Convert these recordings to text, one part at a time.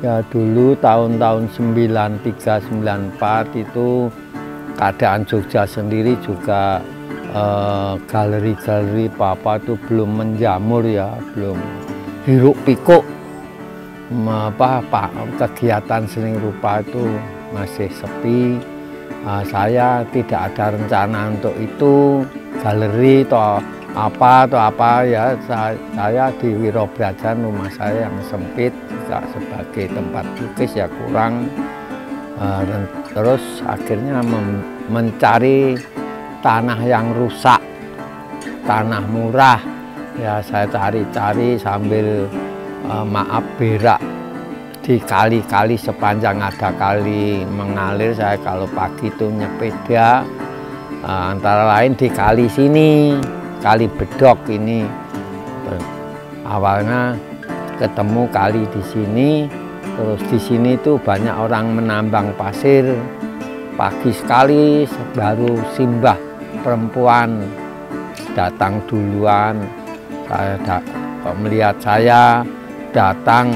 Ya dulu tahun-tahun 93 94 itu keadaan Jogja sendiri juga eh, galeri-galeri papa itu belum menjamur ya, belum hiruk pikuk apa, apa kegiatan seni rupa itu masih sepi. Uh, saya tidak ada rencana untuk itu galeri atau apa atau apa ya saya, saya di Wirobrajan rumah saya yang sempit juga sebagai tempat lukis ya kurang. Uh, dan terus akhirnya mencari tanah yang rusak tanah murah. Ya saya cari-cari sambil uh, maaf berak di kali-kali sepanjang ada kali mengalir. Saya kalau pagi itu nyepeda uh, antara lain di kali sini kali bedok ini. Awalnya ketemu kali di sini. Terus di sini tuh banyak orang menambang pasir. Pagi sekali baru simbah perempuan datang duluan. Saya kok melihat saya datang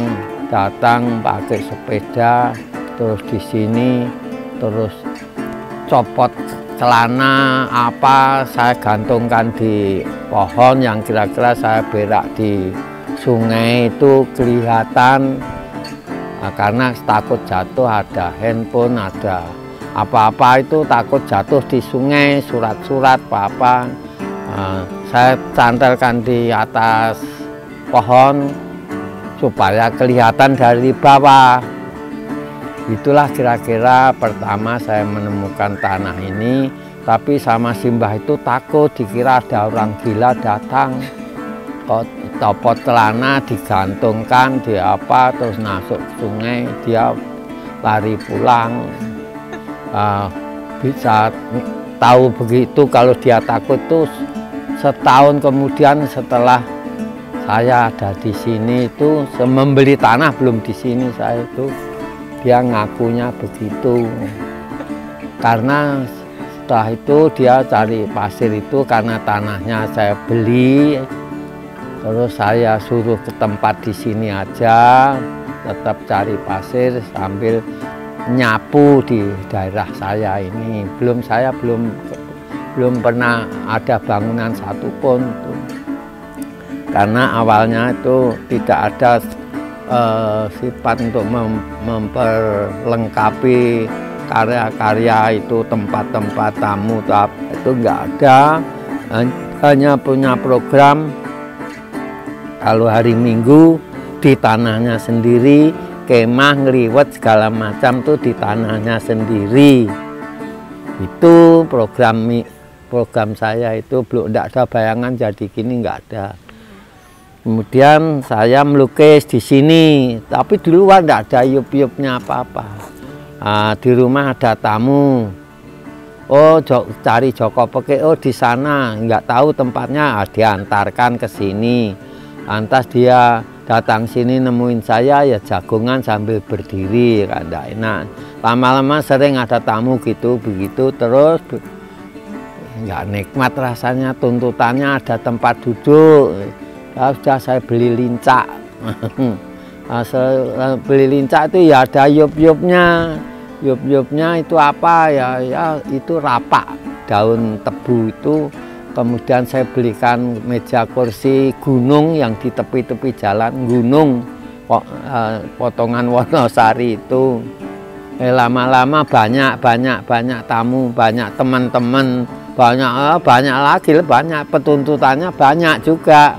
datang pakai sepeda terus di sini terus copot celana apa saya gantungkan di pohon yang kira-kira saya berak di sungai itu kelihatan nah, karena takut jatuh ada handphone ada apa-apa itu takut jatuh di sungai surat-surat apa-apa nah, saya cantelkan di atas pohon supaya kelihatan dari bawah. Itulah kira-kira pertama saya menemukan tanah ini tapi sama Simbah itu takut dikira ada orang gila datang kok topot celana digantungkan di apa terus masuk sungai dia lari pulang. Uh, bisa tahu begitu kalau dia takut tuh setahun kemudian setelah saya ada di sini itu membeli tanah belum di sini saya itu dia ngakunya begitu. Karena setelah itu dia cari pasir itu karena tanahnya saya beli terus saya suruh ke tempat di sini aja tetap cari pasir sambil nyapu di daerah saya ini. Belum saya belum belum pernah ada bangunan satupun tuh. Karena awalnya itu tidak ada uh, sifat untuk mem memperlengkapi karya-karya itu tempat-tempat tamu itu enggak ada. Hanya punya program kalau hari minggu di tanahnya sendiri kemah ngeliwet segala macam tuh di tanahnya sendiri itu program program saya itu belum tidak ada bayangan jadi gini enggak ada Kemudian saya melukis di sini, tapi di luar tidak ada yup-yupnya apa-apa. Nah, di rumah ada tamu. Oh, cari Joko Peke, oh di sana, nggak tahu tempatnya, ah, diantarkan ke sini. Lantas dia datang sini nemuin saya, ya jagongan sambil berdiri, kan enak. Lama-lama sering ada tamu gitu, begitu terus nggak nikmat rasanya, tuntutannya ada tempat duduk. Ya sudah saya beli lincak. Nah, saya beli lincak itu ya ada yup-yupnya. Yup-yupnya itu apa? Ya ya itu rapak daun tebu itu kemudian saya belikan meja kursi gunung yang di tepi-tepi jalan gunung eh, potongan Wonosari itu. Eh, lama-lama banyak banyak banyak tamu banyak teman-teman banyak eh, banyak lagi banyak petuntutannya banyak juga.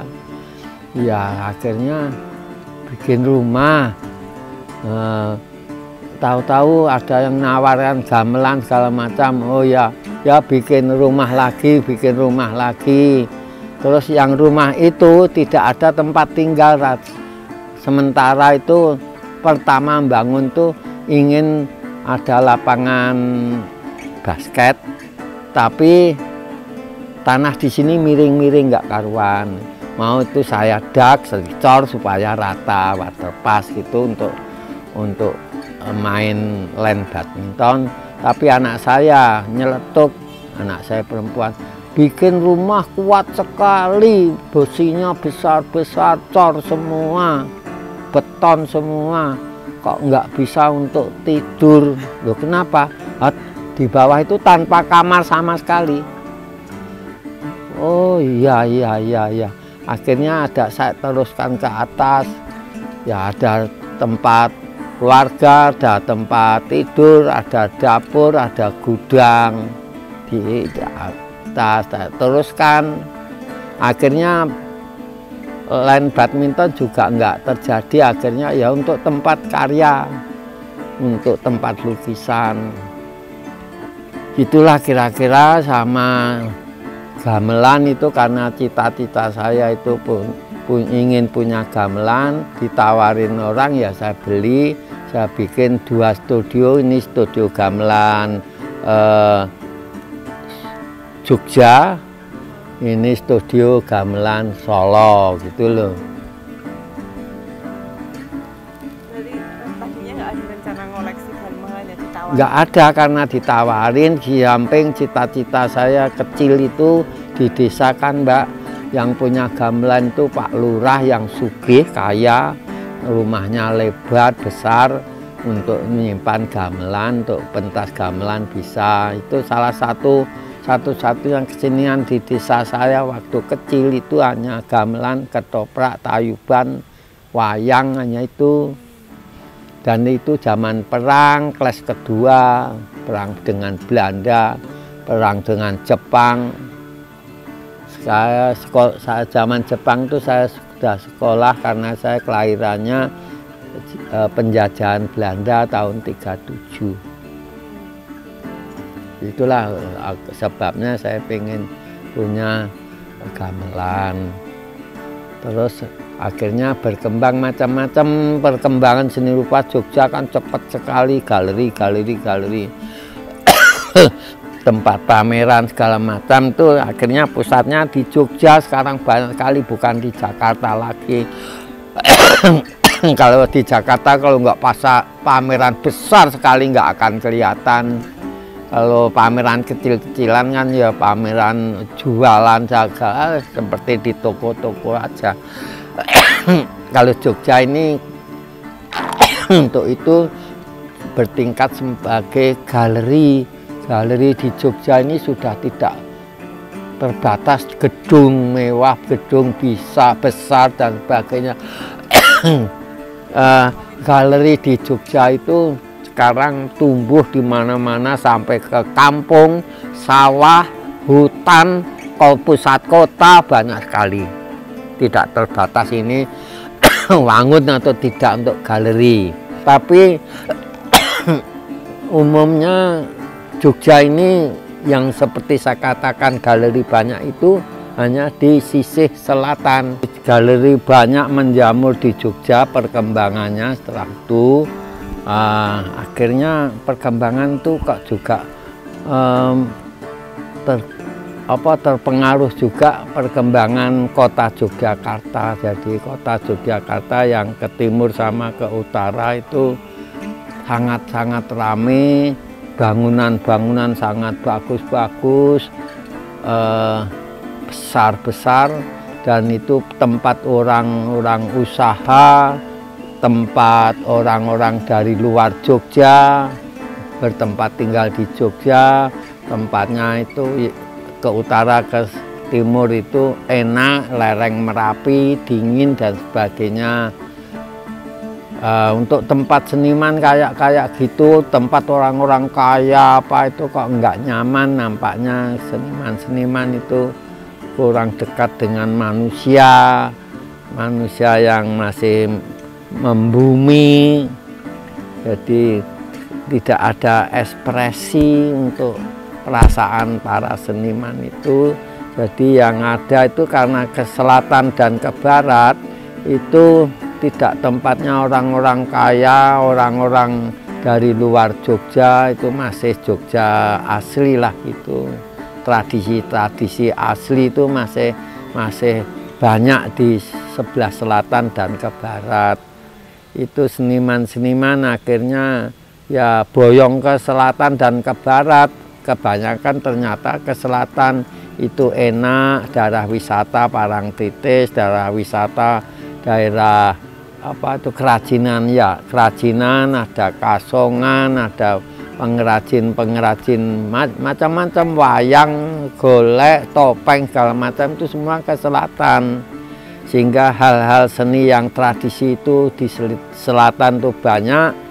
Ya akhirnya bikin rumah. Tahu tahu-tahu ada yang nawarkan gamelan segala macam. Oh ya ya bikin rumah lagi bikin rumah lagi. Terus yang rumah itu tidak ada tempat tinggal sementara itu pertama bangun tuh ingin ada lapangan basket tapi tanah di sini miring-miring nggak karuan. Mau itu saya dak secor supaya rata waterpass gitu untuk untuk eh, main land badminton tapi anak saya nyeletuk anak saya perempuan. Bikin rumah kuat sekali besinya besar-besar cor semua beton semua. Kok nggak bisa untuk tidur? Loh kenapa? Di bawah itu tanpa kamar sama sekali. Oh iya iya iya iya. Akhirnya ada saya teruskan ke atas. Ya ada tempat keluarga ada tempat tidur ada dapur ada gudang di atas. Saya teruskan akhirnya lain badminton juga enggak terjadi. Akhirnya ya untuk tempat karya untuk tempat lukisan. Itulah kira-kira sama gamelan itu karena cita-cita saya itu pun ingin punya gamelan ditawarin orang ya saya beli saya bikin dua studio ini studio gamelan eh, Jogja ini studio gamelan Solo gitu loh. Nggak ada? Nggak karena ditawarin di samping cita-cita saya kecil itu di desa kan mbak yang punya gamelan itu Pak Lurah yang sugih kaya rumahnya lebar besar untuk menyimpan gamelan untuk pentas gamelan bisa itu salah satu satu-satunya kesenian di desa saya waktu kecil itu hanya gamelan, ketoprak, tayuban, wayang hanya itu. Dan itu zaman perang, kelas kedua, perang dengan Belanda, perang dengan Jepang. Saya sekolah, saya zaman Jepang itu saya sudah sekolah karena saya kelahirannya eh, penjajahan Belanda tahun 37 itulah eh, sebabnya saya pengen punya gamelan. Terus akhirnya berkembang macam-macam. Perkembangan seni rupa Jogja kan cepat sekali. Galeri galeri galeri tempat pameran segala macam tuh akhirnya pusatnya di Jogja sekarang banyak sekali bukan di Jakarta lagi. Kalau di Jakarta kalau nggak pasar pameran besar sekali nggak akan kelihatan. Kalau pameran kecil-kecilan kan ya pameran jualan saja seperti di toko-toko aja. Kalau Jogja ini untuk itu bertingkat sebagai galeri galeri di Jogja ini sudah tidak terbatas gedung mewah gedung bisa besar dan sebagainya uh, galeri di Jogja itu sekarang tumbuh di mana-mana sampai ke kampung, sawah, hutan, pusat kota banyak sekali. Tidak terbatas ini wangun atau tidak untuk galeri. Tapi umumnya Jogja ini yang seperti saya katakan galeri banyak itu hanya di sisi selatan. Galeri banyak menjamur di Jogja perkembangannya setelah itu uh, akhirnya perkembangan tuh kok juga um, ter, apa terpengaruh juga perkembangan kota Yogyakarta jadi kota Yogyakarta yang ke timur sama ke utara itu sangat-sangat ramai bangunan-bangunan sangat bagus-bagus uh, besar-besar dan itu tempat orang-orang usaha tempat orang-orang dari luar Jogja bertempat tinggal di Jogja. Tempatnya itu ke utara ke timur itu enak lereng merapi dingin dan sebagainya uh, untuk tempat seniman kayak kayak gitu tempat orang-orang kaya apa itu kok nggak nyaman nampaknya seniman-seniman itu kurang dekat dengan manusia manusia yang masih membumi. Jadi tidak ada ekspresi untuk perasaan para seniman itu. Jadi yang ada itu karena ke selatan dan ke barat itu tidak tempatnya orang-orang kaya orang-orang dari luar Jogja itu masih Jogja asli lah itu. Tradisi-tradisi asli itu masih masih banyak di sebelah selatan dan ke barat. Itu seniman-seniman akhirnya ya boyong ke selatan dan ke barat. Kebanyakan ternyata ke selatan. Itu enak daerah wisata Parangtritis daerah wisata daerah apa itu kerajinan? Ya kerajinan ada kasongan ada pengrajin-pengrajin macam-macam wayang golek topeng segala macam itu semua ke selatan. Sehingga hal-hal seni yang tradisi itu di selatan tuh banyak.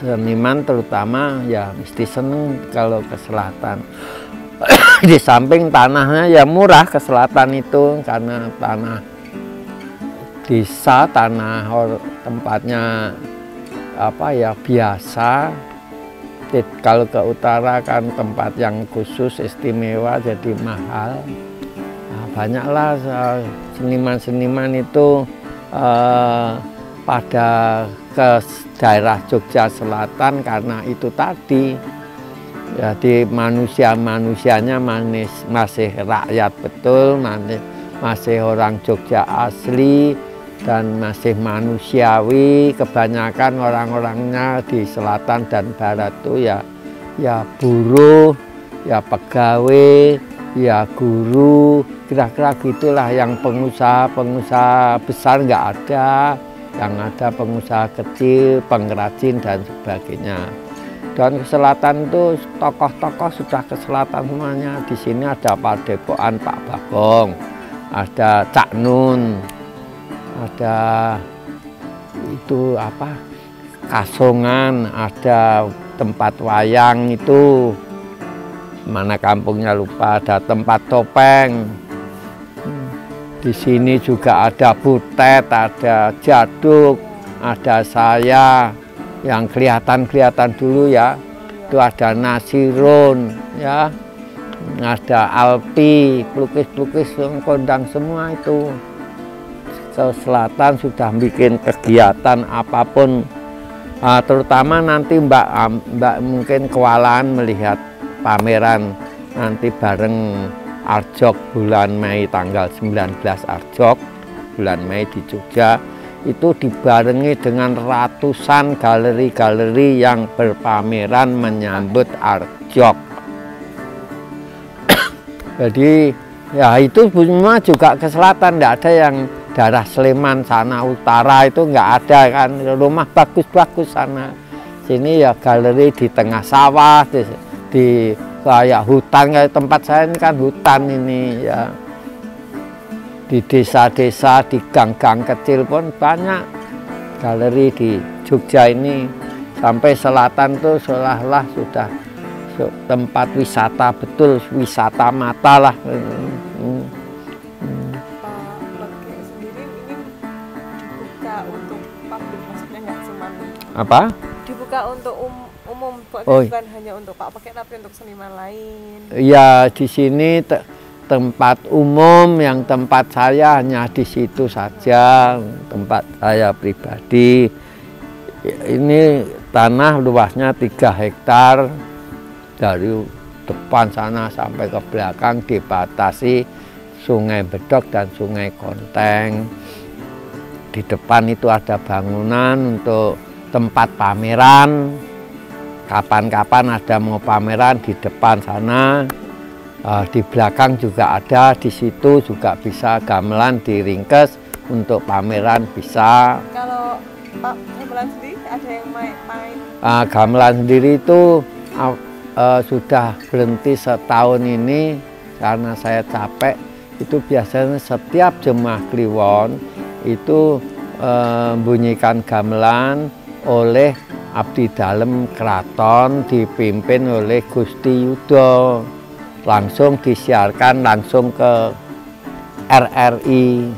Seniman terutama ya mesti seneng kalau ke selatan. Di samping tanahnya ya murah ke selatan itu karena tanah desa tanah tempatnya apa ya biasa. Kalau ke utara kan tempat yang khusus istimewa jadi mahal. Nah, banyaklah seniman-seniman itu eh, pada ke daerah Jogja Selatan karena itu tadi. Jadi manusia-manusianya masih rakyat betul masih orang Jogja asli dan masih manusiawi kebanyakan orang-orangnya di selatan dan barat itu ya ya buruh ya pegawai ya guru kira-kira gitulah yang pengusaha-pengusaha besar nggak ada yang ada pengusaha kecil pengrajin dan sebagainya. Dan ke selatan itu tokoh-tokoh sudah ke selatan semuanya. Di sini ada Pak Depokan Pak Bagong ada Cak Nun ada itu apa? Kasongan ada tempat wayang itu. Mana kampungnya lupa ada tempat topeng. Di sini juga ada butet ada jaduk ada saya. Yang kelihatan-kelihatan dulu ya itu ada nasirun ya. Ada alpi pelukis-pelukis kondang semua itu ke selatan sudah bikin kegiatan apa pun. Uh, terutama nanti Mbak Mbak mungkin kewalahan melihat pameran nanti bareng Arjok bulan Mei tanggal 19 Arjok bulan Mei di Jogja. Itu dibarengi dengan ratusan galeri-galeri yang berpameran menyambut Arjok. Jadi ya itu semua juga ke selatan tidak ada yang daerah Sleman sana utara itu nggak ada kan. Rumah bagus-bagus sana. Sini ya galeri di tengah sawah di, di kayak hutan kayak tempat saya ini kan hutan ini ya. Di desa-desa di gang-gang kecil pun banyak galeri di Jogja ini. Sampai selatan tuh seolah-olah sudah tempat wisata betul wisata mata lah. Hmm. Apa? Dibuka untuk um, umum oh. bukan hanya untuk Pak Pakai tapi untuk seniman lain. Ya di sini te tempat umum yang tempat saya hanya di situ saja. Tempat saya pribadi. Ini tanah luasnya tiga hektar. Dari depan sana sampai ke belakang dibatasi sungai Bedok dan sungai Konteng. Di depan itu ada bangunan untuk tempat pameran. Kapan-kapan ada mau pameran di depan sana. Uh, di belakang juga ada di situ juga bisa gamelan diringkes untuk pameran bisa. Kalau Pak gamelan sendiri ada yang main, main? Uh, gamelan sendiri itu uh, uh, sudah berhenti setahun ini karena saya capek. Itu biasanya setiap jemaah kliwon itu uh, bunyikan gamelan oleh abdi dalem keraton dipimpin oleh Gusti Yudo. Langsung disiarkan langsung ke RRI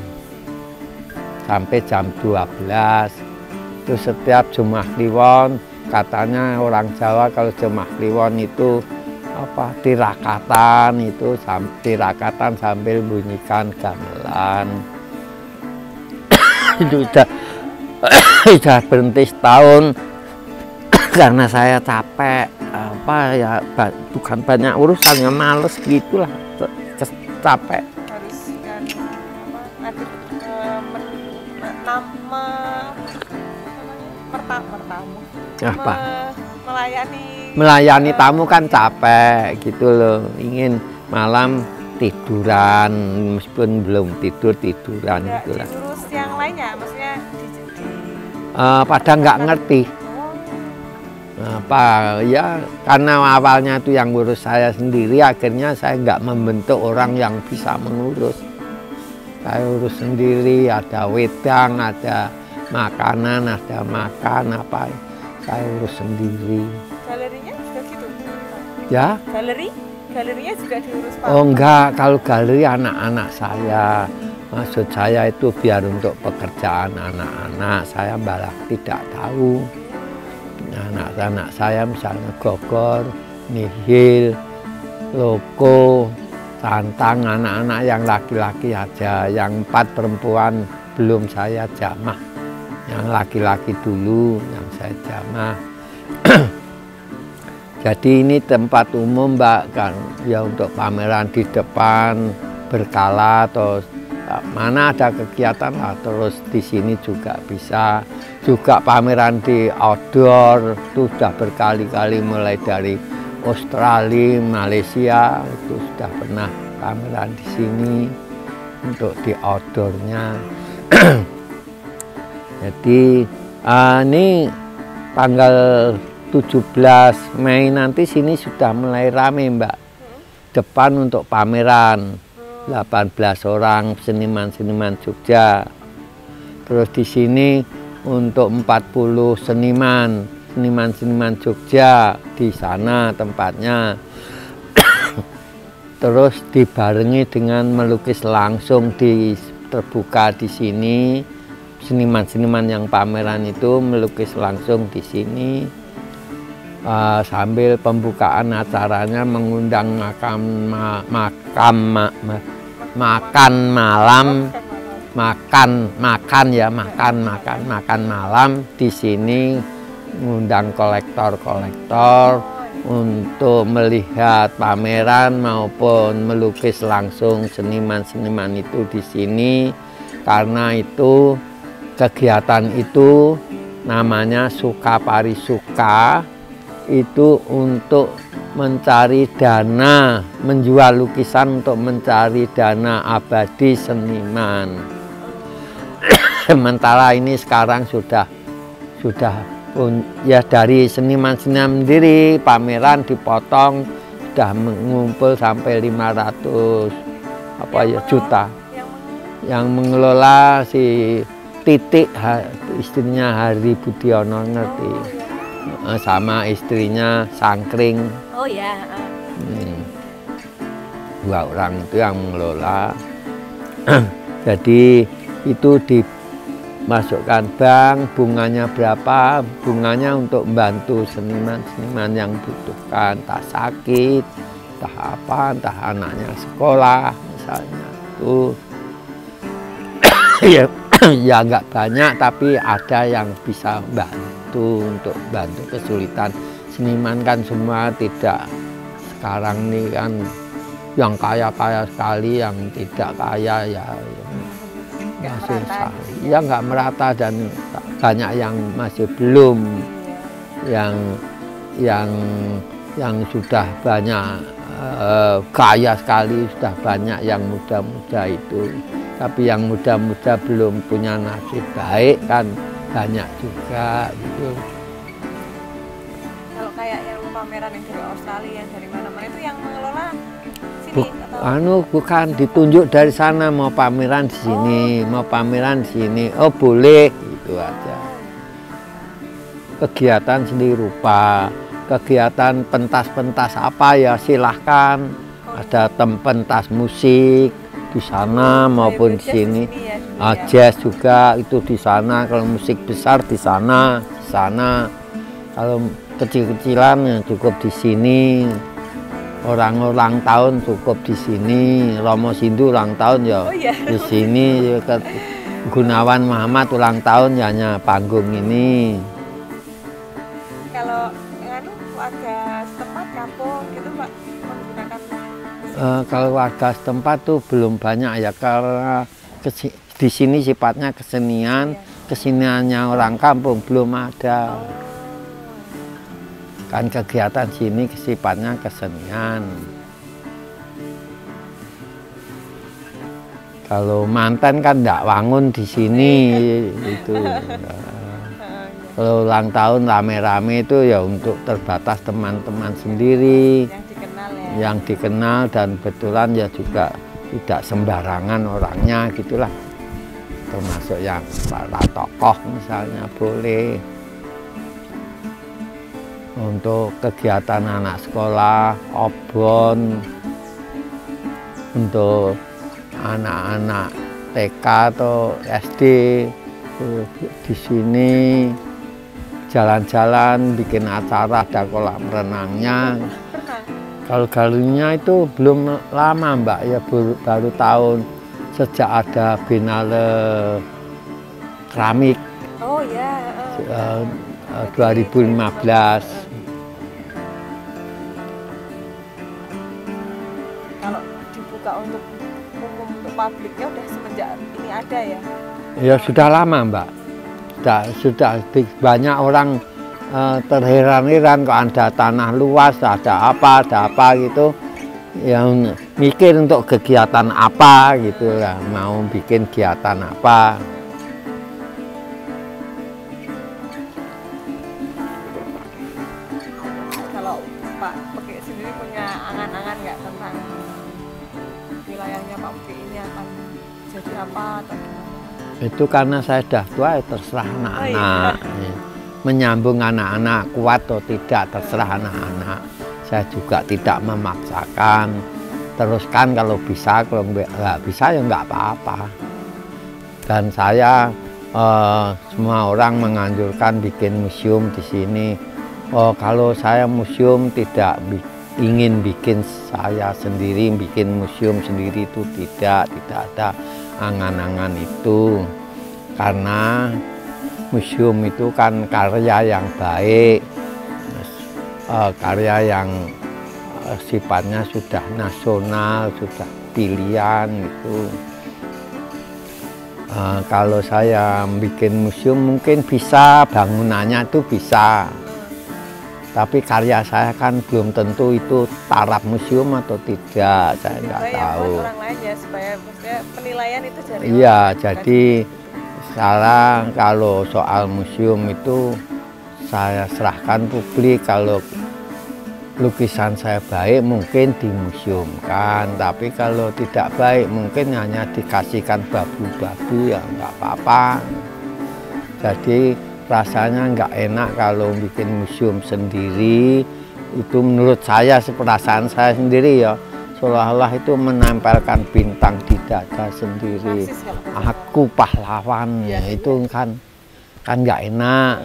sampai jam 12 itu setiap Jumat Kliwon katanya orang Jawa kalau Jumat Kliwon itu apa tirakatan itu tirakatan sambil bunyikan gamelan. Itu udah sudah berhenti setahun. Karena saya capek apa ya bukan banyak urusan ya males gitulah. Capek. Harus kan apa eh, nama pertamu apa? Melayani. Melayani tamu kan capek gitu loh. Ingin malam tiduran meskipun belum tidur tiduran ya, gitulah terus eh, pada nggak ngerti Oh, apa ya karena awalnya itu yang ngurus saya sendiri akhirnya saya nggak membentuk orang yang bisa mengurus saya urus sendiri ada wedang ada makanan ada makan apa saya urus sendiri galerinya juga gitu. ya Galeri? Galerinya juga diurus Pak. oh enggak kalau galeri anak-anak saya maksud saya itu biar untuk pekerjaan anak-anak saya malah tidak tahu. Anak-anak saya misalnya gogor nihil loko tantang anak-anak yang laki-laki aja. Yang empat perempuan belum saya jamah. Yang laki-laki dulu yang saya jamah. Jadi ini tempat umum mbak kan? Ya untuk pameran di depan berkala atau mana ada kegiatan lah terus di sini juga bisa juga pameran di outdoor itu sudah berkali-kali mulai dari Australia, Malaysia itu sudah pernah pameran di sini untuk di outdoornya. Jadi ah, ini tanggal 17 Mei nanti sini sudah mulai rame Mbak. Depan untuk pameran 18 orang seniman-seniman Jogja. Terus di sini untuk 40 seniman, seniman-seniman Jogja di sana tempatnya. Terus dibarengi dengan melukis langsung di terbuka di sini. Seniman-seniman yang pameran itu melukis langsung di sini. Eh, sambil pembukaan acaranya mengundang makan ma, makam ma, ma- makan malam. Makan makan ya makan makan makan malam. Di sini mengundang kolektor-kolektor untuk melihat pameran maupun melukis langsung seniman-seniman itu di sini. Karena itu kegiatan itu namanya suka. Parisuka itu untuk mencari dana menjual lukisan untuk mencari dana abadi seniman. Sementara ini sekarang sudah sudah ya dari seniman-seniman sendiri pameran dipotong sudah mengumpul sampai 500 apa ya juta. Yang meng- yang mengelola si titik istrinya Hari Budiono ngerti? Sama istrinya Sangkring Oh ya. Hmm. dua orang itu yang mengelola. Jadi itu dimasukkan bank bunganya berapa? Bunganya untuk membantu seniman-seniman yang butuhkan. Entah sakit entah apa entah anaknya sekolah misalnya. Itu. Ya ya nggak banyak tapi ada yang bisa bantu untuk bantu kesulitan seniman kan semua tidak sekarang ini kan yang kaya-kaya sekali yang tidak kaya ya Nggak masih merata. ya. ya nggak merata dan banyak yang masih belum yang yang yang sudah banyak eh, kaya sekali sudah banyak yang muda-muda itu. Tapi yang muda-muda belum punya nasib baik kan banyak juga gitu pameran yang dari Australia, dari mana-mana itu yang mengelola sini Bu- atau anu bukan ditunjuk dari sana mau pameran di sini mau pameran di sini. Oh boleh gitu aja. Kegiatan sendiri rupa kegiatan pentas-pentas apa ya silahkan. Ada tem pentas musik di sana maupun di sini. ya, dulu Ah, ya. jazz juga itu di sana. Kalau musik besar di sana di sana. Kalau kecil-kecilan ya cukup di sini. Orang ulang tahun cukup di sini. Romo Sindu ulang tahun ya Oh iya. di sini. Ya, ke- Gunawan Muhammad ulang tahun ya hanya panggung ini. Kalau anu warga setempat kampung gitu Pak menggunakan Eh, kalau warga setempat tuh belum banyak ya karena di sini sifatnya kesenian. Keseniannya orang kampung belum ada kan kegiatan sini sifatnya kesenian. Kalau mantan kan tidak wangun di sini itu kalau ulang tahun rame-rame itu ya untuk terbatas teman-teman sendiri. Yang dikenal ya. yang dikenal dan betulan ya juga tidak sembarangan orangnya gitulah. Termasuk yang para tokoh misalnya boleh untuk kegiatan anak sekolah obon untuk anak-anak TK atau SD di sini jalan-jalan bikin acara ada kolam renangnya kalau galunya itu belum lama mbak ya baru, baru tahun sejak ada binale keramik Oh ya. eh. eh, eh, 2015 Kalau dibuka untuk umum untuk publiknya udah semenjak ini ada ya. ya sudah lama mbak. Sudah sudah banyak orang eh, terheran-heran kok ada tanah luas ada apa ada apa gitu. Yang mikir untuk kegiatan apa gitu lah mau bikin kegiatan apa itu karena saya sudah tua ya terserah anak-anak. Ya. menyambung anak-anak kuat atau tidak terserah anak-anak. Saya juga tidak memaksakan. Teruskan kalau bisa kalau nggak bisa ya nggak apa-apa. Dan saya eh, semua orang menganjurkan bikin museum di sini. Oh kalau saya museum tidak bi- ingin bikin saya sendiri bikin museum sendiri itu tidak tidak ada angan-angan itu. Karena museum itu kan karya yang baik. Eh, karya yang eh, sifatnya sudah nasional sudah pilihan itu Eh, kalau saya bikin museum mungkin bisa bangunannya itu bisa tapi karya saya kan belum tentu itu taraf museum atau tidak saya nggak tahu. Orang lain ya supaya penilaian itu dari Iya, jadi sekarang kalau soal museum itu saya serahkan publik. Kalau lukisan saya baik mungkin dimuseumkan. Tapi kalau tidak baik mungkin hanya dikasihkan babu-babu ya nggak apa-apa. Jadi rasanya nggak enak kalau bikin museum sendiri. Itu menurut saya perasaan saya sendiri ya. Seolah-olah itu menempelkan bintang di dada sendiri. Aku pahlawan ya, itu kan kan nggak enak.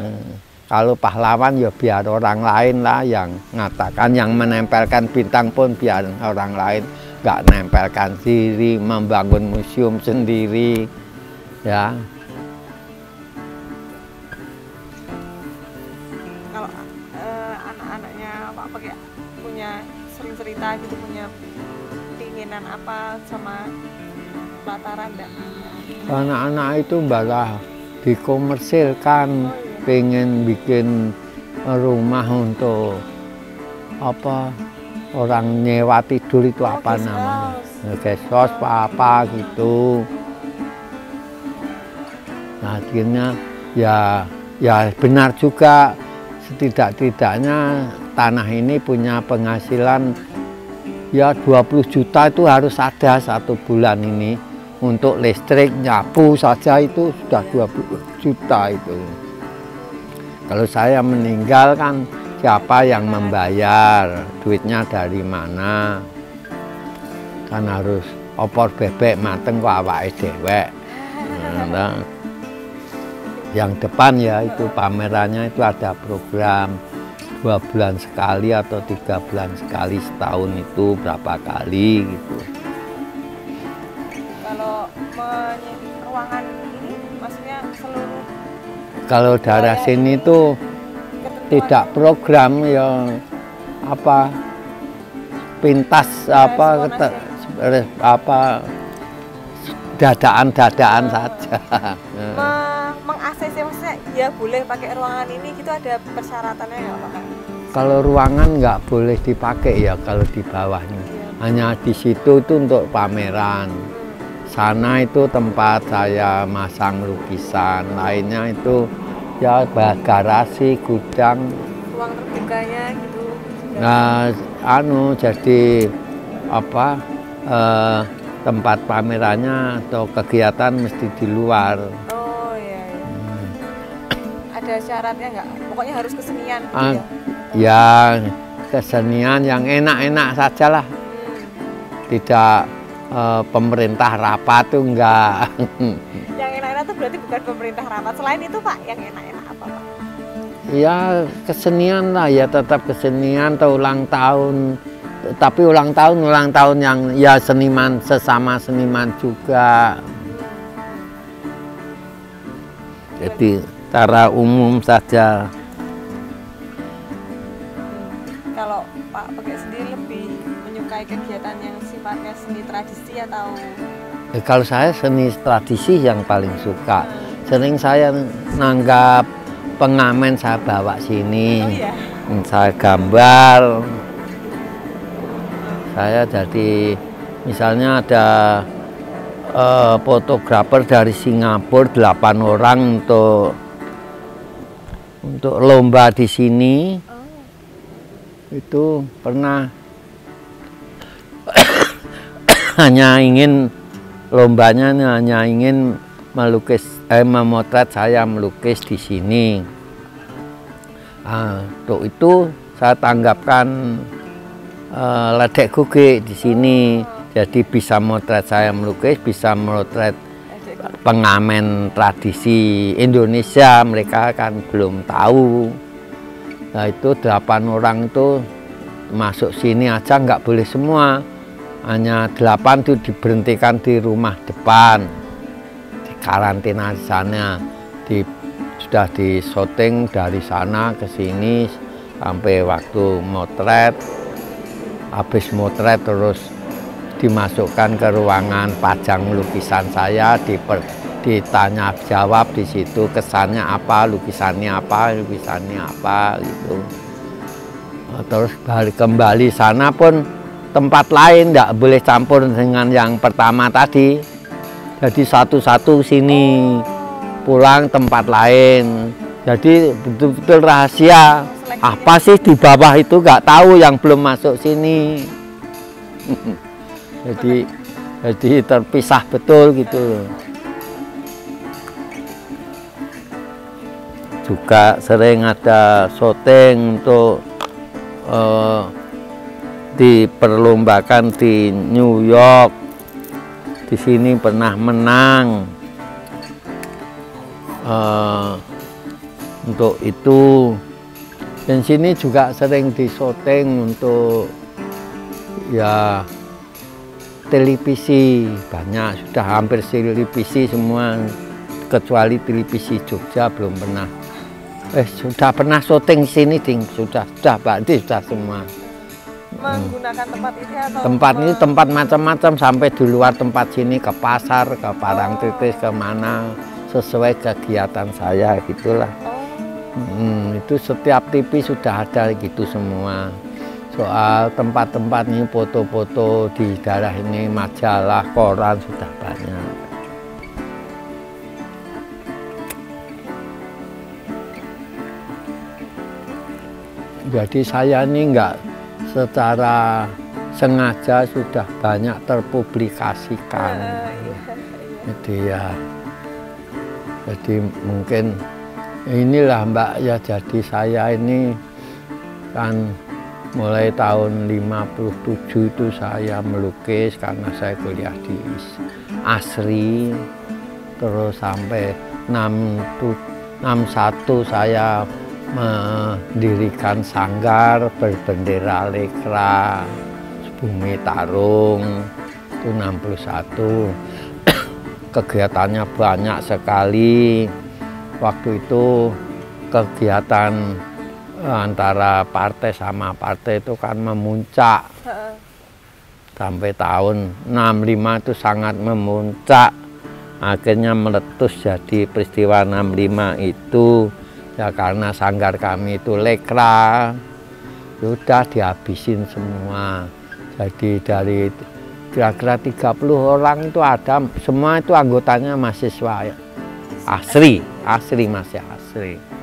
Kalau pahlawan ya biar orang lain lah yang ngatakan yang menempelkan bintang pun biar orang lain nggak nempelkan diri membangun museum sendiri. Ya apa sama pelataran enggak? anak-anak itu malah dikomersilkan Oh iya. pengen bikin rumah untuk apa orang nyewa tidur itu Oh, apa namanya. Ya, guest house apa apa gitu nah akhirnya ya ya benar juga setidak-tidaknya tanah ini punya penghasilan ya 20 juta itu harus ada satu bulan ini. Untuk listrik nyapu saja itu sudah 20 juta itu. Kalau saya meninggal kan siapa yang membayar? Duitnya dari mana? Kan harus opor bebek mateng kok awake dewek Nah, yang depan ya itu pamerannya itu ada program dua bulan sekali atau tiga bulan sekali setahun itu berapa kali gitu Kalau ruangan ini maksudnya seluruh kalau daerah sini tuh tidak program ya apa pintas apa kete- eh, apa dadaan-dadaan saja. me- meng-ACC maksudnya ya boleh pakai ruangan ini gitu ada persyaratannya nggak Pak? Kalau ruangan nggak boleh dipakai ya kalau di bawahnya. Iya. Hanya di situ itu untuk pameran. Sana itu tempat saya masang lukisan, lainnya itu ya garasi gudang ruang terbukanya gitu nah anu jadi apa eh, tempat pamerannya atau kegiatan mesti di luar oh iya, iya. Hmm. ada syaratnya nggak pokoknya harus kesenian gitu Ah, ya ya kesenian yang enak-enak saja lah tidak eh, pemerintah rapat tuh enggak. Yang enak-enak tuh berarti bukan pemerintah rapat. Selain itu pak yang enak-enak apa pak? Ya kesenian lah. Ya tetap kesenian atau ulang tahun. Tapi ulang tahun ulang tahun yang ya seniman sesama seniman juga. Jadi secara umum saja kegiatan yang sifatnya seni tradisi atau? Eh, kalau saya seni tradisi yang paling suka. Sering saya nanggap pengamen saya bawa sini. Oh iya. Hmm, saya gambar. Saya jadi misalnya ada eh, fotografer dari Singapura delapan orang untuk untuk lomba di sini. Oh. Itu pernah hanya ingin lombanya hanya ingin melukis eh memotret saya melukis di sini. Ah, untuk itu saya tanggapkan eh, ledek guge di sini. Jadi bisa motret saya melukis bisa motret pengamen tradisi Indonesia. Mereka kan belum tahu. Nah itu delapan orang itu masuk sini aja nggak boleh semua hanya delapan itu diberhentikan di rumah depan. Di karantina sana. Di sudah di syuting dari sana ke sini sampai waktu motret. Habis motret terus dimasukkan ke ruangan pajang lukisan saya diper, ditanya jawab di situ kesannya apa lukisannya apa lukisannya apa gitu. Terus balik kembali sana pun tempat lain tidak boleh campur dengan yang pertama tadi. Jadi satu-satu sini pulang tempat lain. Jadi betul-betul rahasia. Apa sih di bawah itu nggak tahu yang belum masuk sini. Jadi jadi terpisah betul gitu. Juga sering ada syuting untuk eh, diperlombakan di New York. Di sini pernah menang. Eh, untuk itu. Dan sini juga sering disyuting untuk ya televisi. Banyak sudah hampir televisi semua kecuali televisi Jogja belum pernah. Eh sudah pernah syuting sini ding. Sudah sudah berarti sudah semua menggunakan tempat ini atau tempat ini tempat macam-macam sampai di luar tempat sini ke pasar ke Parangtritis ke mana sesuai kegiatan saya gitulah oh Hmm, itu setiap TV sudah ada gitu semua. Soal tempat-tempat ini foto-foto di daerah ini majalah, koran sudah banyak. Jadi saya ini enggak secara sengaja sudah banyak terpublikasikan. eh, iya, iya. Jadi ya, jadi mungkin inilah Mbak ya jadi saya ini kan mulai tahun 57 itu saya melukis karena saya kuliah di Asri terus sampai 61 saya mendirikan sanggar berbendera lekra bumi tarung itu 61 kegiatannya banyak sekali. Waktu itu kegiatan eh, antara partai sama partai itu kan memuncak. Sampai tahun 65 itu sangat memuncak. Akhirnya meletus jadi peristiwa 65 itu ya karena sanggar kami itu lekra. Sudah dihabisin semua. Jadi dari kira-kira 30 orang itu ada semua itu anggotanya mahasiswa ya. asri asri masih asri. Istri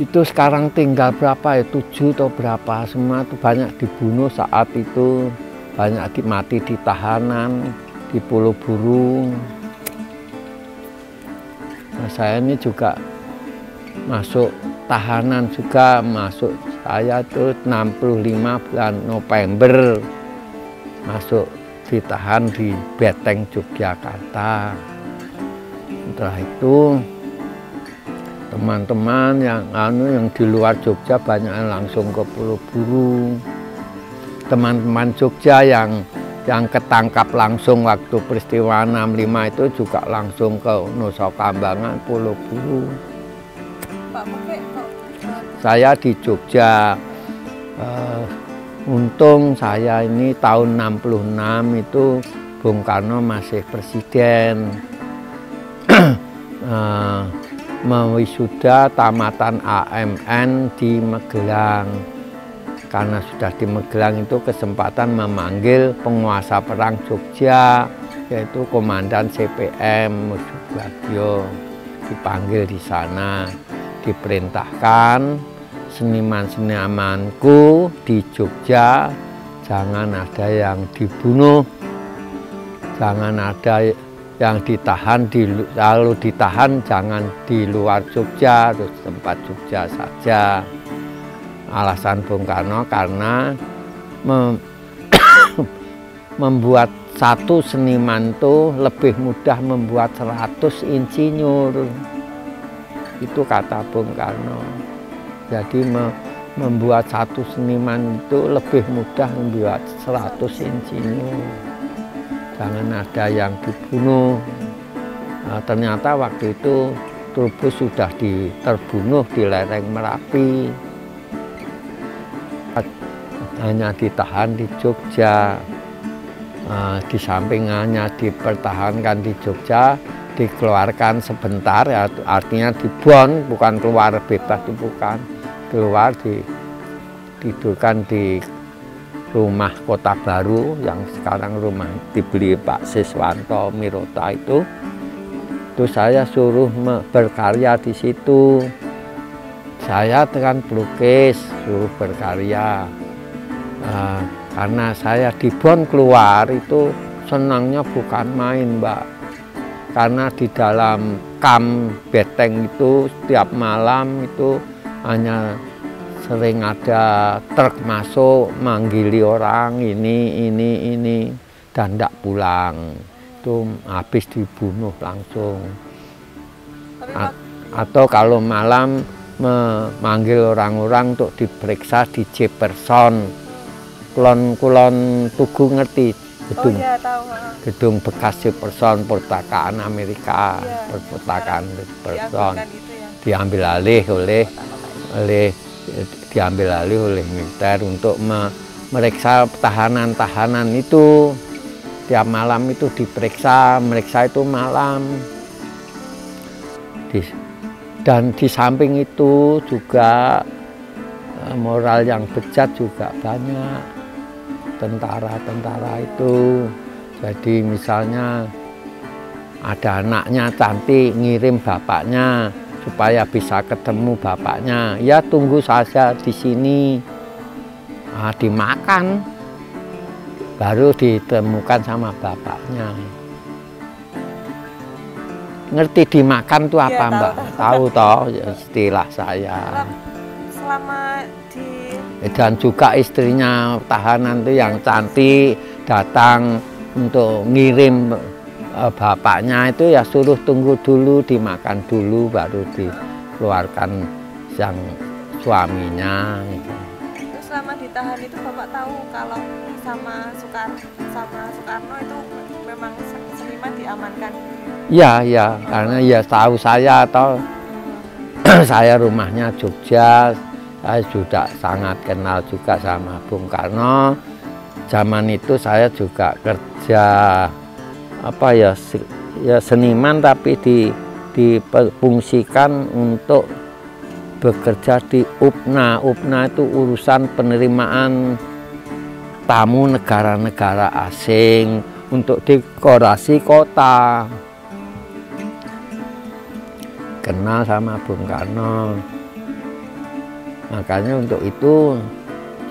itu sekarang tinggal berapa ya? Tujuh atau berapa? Semua itu banyak dibunuh saat itu. Banyak mati di tahanan di Pulau Burung. Nah, saya ini juga masuk tahanan juga masuk saya itu 65 bulan November masuk ditahan di Beteng Yogyakarta. Setelah itu teman-teman yang anu yang di luar Jogja banyak langsung ke Pulau Burung teman-teman Jogja yang yang ketangkap langsung waktu peristiwa 65 itu juga langsung ke Nusa Kambangan Pulau Saya di Jogja uh, untung saya ini tahun 66 itu Bung Karno masih presiden uh, mewisuda tamatan AMN di Magelang. Karena sudah di Magelang itu kesempatan memanggil penguasa perang Jogja, yaitu Komandan CPM Musubagio. Dipanggil di sana, diperintahkan seniman-senimanku di Jogja jangan ada yang dibunuh, jangan ada yang ditahan di lalu ditahan jangan di luar Jogja terus tempat Jogja saja. Alasan Bung Karno karena mem membuat satu seniman itu lebih mudah membuat 100 insinyur itu kata Bung Karno jadi me membuat satu seniman itu lebih mudah membuat 100 insinyur jangan ada yang dibunuh. Nah, ternyata waktu itu Trubus sudah di, terbunuh di lereng Merapi. Hanya ditahan di Jogja. Nah, di sampingannya dipertahankan di Jogja, dikeluarkan sebentar, ya, artinya dibon, bukan keluar bebas, bukan. Keluar di tidurkan di rumah kota baru yang sekarang rumah dibeli Pak Siswanto Mirota itu. Itu saya suruh berkarya di situ. Saya dengan pelukis suruh berkarya. Uh, karena saya di Bon keluar itu senangnya bukan main mbak karena di dalam kam beteng itu setiap malam itu hanya sering ada truk masuk manggili orang ini ini ini dan tidak pulang. Itu habis dibunuh langsung. A atau kalau malam memanggil orang-orang untuk diperiksa di Jefferson kulon kulon tugu ngerti gedung oh, iya, tahu. gedung bekas Jefferson pertakaan Amerika iya, perpustakaan iya. Jefferson ya. diambil alih oleh oleh diambil alih oleh militer untuk memeriksa tahanan-tahanan itu tiap malam itu diperiksa meriksa itu malam di, dan di samping itu juga eh, moral yang bejat juga banyak tentara-tentara itu jadi misalnya ada anaknya cantik ngirim bapaknya supaya bisa ketemu bapaknya. Ya tunggu saja di sini. Nah, dimakan baru ditemukan sama bapaknya. Ngerti dimakan tuh apa, ya, Mbak? Tahu toh ya, istilah saya. Selama dan juga istrinya tahanan tuh yang cantik datang untuk ngirim Eh, bapaknya itu ya suruh tunggu dulu dimakan dulu baru dikeluarkan yang suaminya gitu. Terus selama ditahan itu bapak tahu kalau sama Soekarno sama Soekarno itu memang seniman diamankan ya ya karena ya tahu saya atau saya rumahnya Jogja saya sudah sangat kenal juga sama Bung Karno zaman itu saya juga kerja apa ya ya seniman tapi di difungsikan untuk bekerja di UPNA. UPNA itu urusan penerimaan tamu negara-negara asing untuk dekorasi kota. dikenal sama Bung Karno. Makanya untuk itu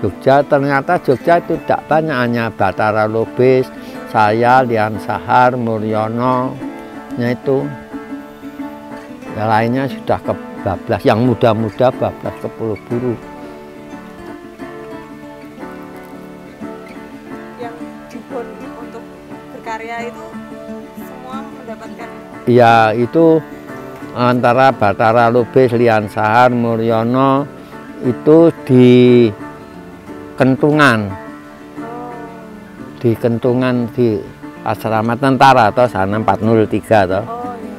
Jogja ternyata Jogja itu tidak banyak hanya Batara Lubis, saya, Lian Sahar, Muryono, nya itu. Yang lainnya sudah ke bablas, yang muda-muda bablas ke Pulau Buru. yang jubon untuk berkarya itu semua mendapatkan Ya itu antara Batara Lubis, Lian Sahar, Muryono itu di Kentungan, di Kentungan di asrama tentara atau sana 403 toh. oh iya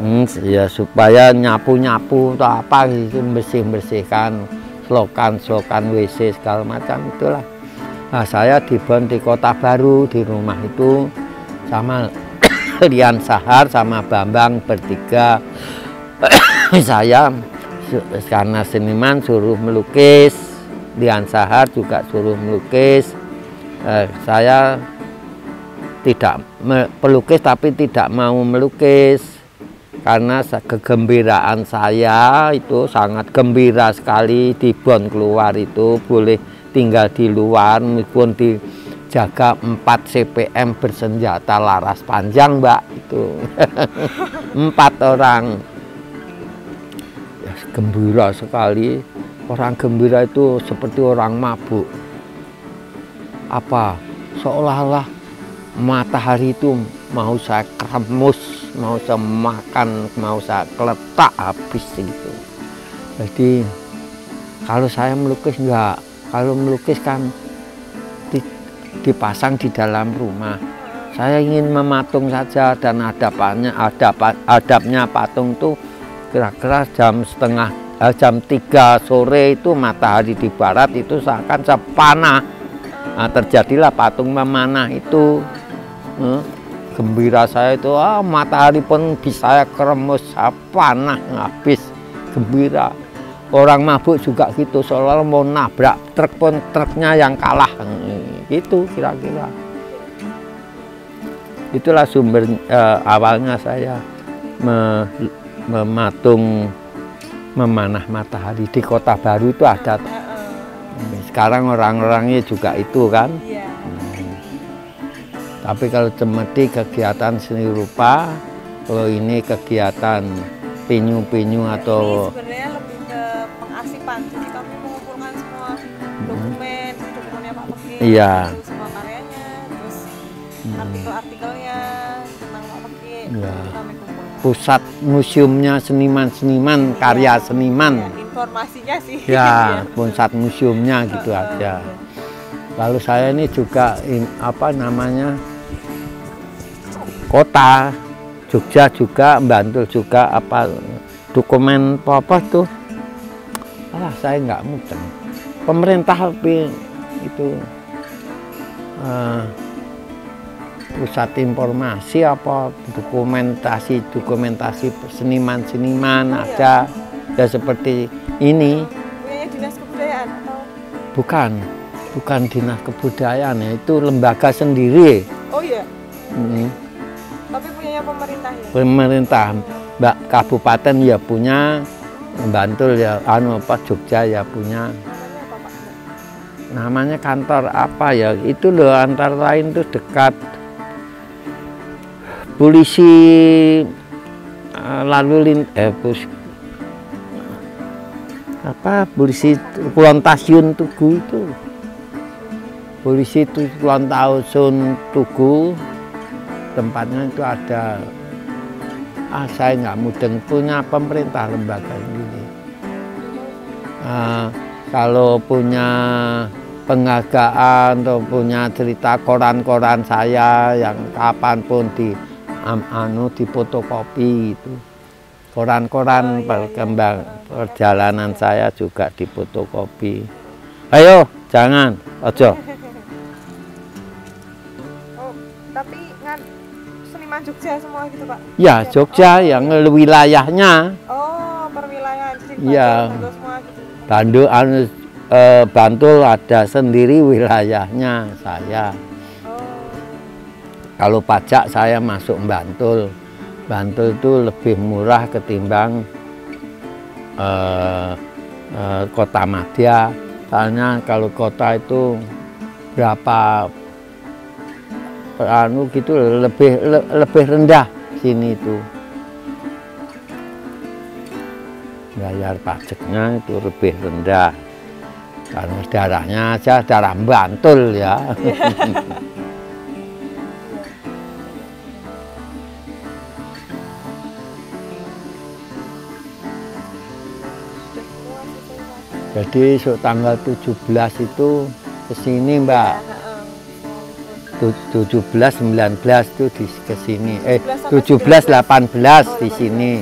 Hmm, ya supaya nyapu-nyapu atau apa gitu bersih-bersihkan selokan-selokan WC segala macam itulah. Nah, saya dibon di Kota Baru di rumah itu sama Rian Sahar sama Bambang bertiga. saya karena seniman suruh melukis, Rian Sahar juga suruh melukis. Eh, saya tidak pelukis tapi tidak mau melukis. Karena kegembiraan saya itu sangat gembira sekali. Di Bon keluar itu boleh tinggal di luar meskipun dijaga 4 CPM bersenjata laras panjang mbak itu. Empat orang gembira sekali orang gembira itu seperti orang mabuk apa seolah-olah matahari itu mau saya kremus, mau saya makan, mau saya keletak habis gitu. Jadi kalau saya melukis enggak, kalau melukis kan di- dipasang di dalam rumah. Saya ingin mematung saja dan adab adabnya patung tuh kira-kira jam setengah eh, jam 3 sore itu matahari di barat itu seakan sepanah Nah, terjadilah patung memanah itu. Eh, gembira saya itu, ah, matahari pun bisa saya kremus, saya panah habis gembira. Orang mabuk juga gitu, seolah mau nabrak truk pun truknya yang kalah. Eh, Gitu kira-kira. Itulah sumber eh, awalnya saya mematung memanah matahari di kota baru itu ada sekarang orang-orangnya juga itu kan. iya Tapi kalau cemeti kegiatan seni rupa, kalau ini kegiatan pinyu-pinyu ini atau sebenarnya lebih ke pengarsipan jadi kami mengumpulkan semua dokumen dokumennya Pak Peki Iya. semua karyanya terus Hmm. artikel-artikelnya tentang Pak Peki Iya. Pusat museumnya seniman-seniman, karya Ya, seniman. informasinya sih Ya, pusat museumnya gitu aja. Lalu saya ini juga in- apa namanya kota Jogja juga, Bantul juga apa dokumen apa, apa tuh? Alah, saya nggak mudeng. Pemerintah itu eh, pusat informasi apa dokumentasi dokumentasi seniman-seniman Oh, iya. ada ya seperti ini. Punya dinas kebudayaan atau? Bukan bukan dinas kebudayaan ya itu lembaga sendiri. Oh iya? Mm, tapi punyanya pemerintah ya? Pemerintah mbak kabupaten ya punya Bantul ya anu apa Jogja ya punya. Namanya kantor apa ya? Itu loh antara lain tuh dekat polisi eh, lalu lin eh pus, apa polisi Kulon Stasiun Tugu itu. Polisi itu Kulon Stasiun Tugu tempatnya itu ada. Ah saya nggak mudeng punya pemerintah lembaga ini. Ah, kalau punya penghargaan atau punya cerita koran-koran saya yang kapan pun di am, anu di fotokopi itu koran-koran Oh, iya, perkembang perjalanan saya juga di fotokopi ayo jangan ojo oh tapi ngan seniman Jogja semua gitu Pak? Ya Jogja. Yang wilayahnya. Oh perwilayahan Iya. Semua gitu. Bantul anu eh, Bantul ada sendiri wilayahnya saya. oh Kalau pajak saya masuk Bantul. Bantul itu lebih murah ketimbang eh, eh, kota Madya. Soalnya kalau kota itu berapa anu gitu lebih le, lebih rendah sini itu. Bayar pajaknya itu lebih rendah. Karena darahnya aja darah Bantul ya. Jadi so, tanggal 17 itu ke sini Mbak. Tu- 17 19 itu di ke sini. Eh 17 18 di sini.